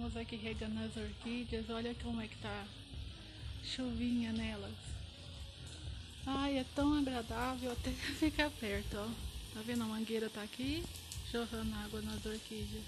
Estamos aqui regando as orquídeas. Olha como é que tá chuvinha nelas. Ai, é tão agradável até ficar perto, ó. Tá vendo? A mangueira tá aqui, jorrando água nas orquídeas.